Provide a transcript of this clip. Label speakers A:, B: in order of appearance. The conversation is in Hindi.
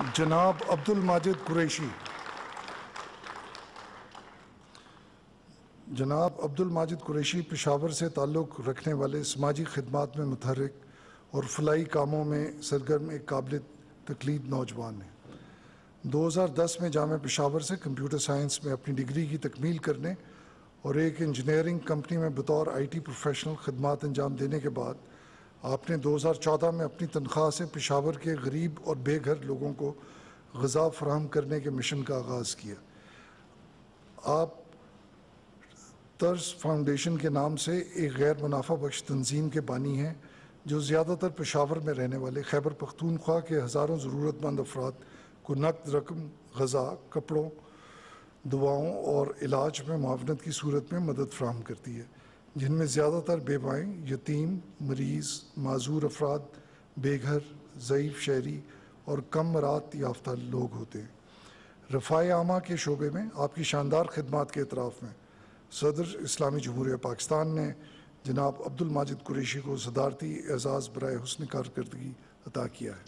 A: जनाब अब्दुल माजिद कुरैशी। जनाब अब्दुल माजिद कुरैशी पेशावर से ताल्लुक़ रखने वाले समाजी खदमात में मुतहरक और फलाई कामों में सरगर्म एक काबिल तकलीद नौजवान हैं। 2010 में जाम पेशावर से कंप्यूटर साइंस में अपनी डिग्री की तकमील करने और एक इंजीनियरिंग कंपनी में बतौर आईटी प्रोफेशनल खदमात अंजाम देने के बाद आपने 2014 में अपनी तनख्वाह से पेशावर के गरीब और बेघर लोगों को गज़ा फ्राहम करने के मिशन का आगाज़ किया। आप तर्ज फाउंडेशन के नाम से एक गैर मुनाफा बख्श तंजीम के बानी हैं, जो ज़्यादातर पेशावर में रहने वाले खैबर पख्तूनख्वा के हज़ारों ज़रूरतमंद अफराद को नकद रकम, गज़ा, कपड़ों दवाओं और इलाज में मावनत की सूरत में मदद फ्राहम करती है। जिनमें ज़्यादातर बेबाएँ यतीम, मरीज़, माजूर अफराद, बेघर, ज़यीफ़ शहरी और कम मरात याफ्ता लोग होते हैं। रफ़ा आमा के शोबे में आपकी शानदार खदमात के अतराफ़ में सदर इस्लामी जमहूरिया पाकिस्तान ने जनाब अब्दुल माजिद कुरैशी को सदारती एजाज़ बरए हुसन कारकर्दगी अता किया है।